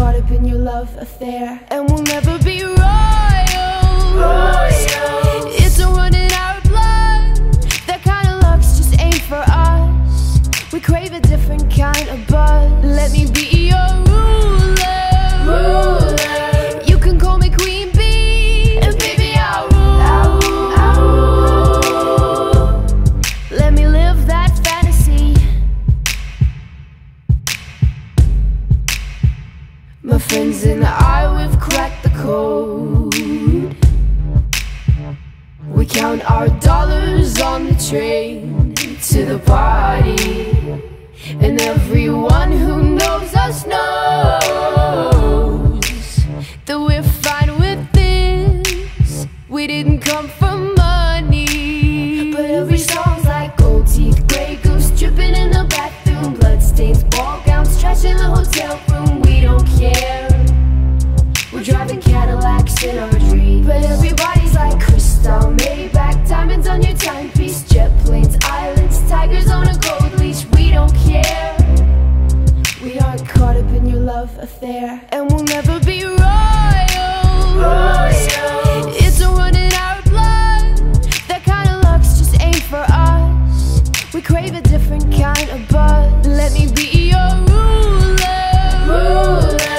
caught up in your love affair, and we'll never be. Royals. It's a run in our blood. That kind of luck's just ain't for us. We crave a different kind of buzz. Let me be your ruler. Ruler. My friends and I, we've cracked the code. We count our dollars on the train to the party. And everyone who knows us knows that we're fine with this. We didn't come for love affair And we'll never be royals, royals. It's a running our blood. That kind of luck's just ain't for us. We crave a different kind of buzz. Let me be your ruler, ruler.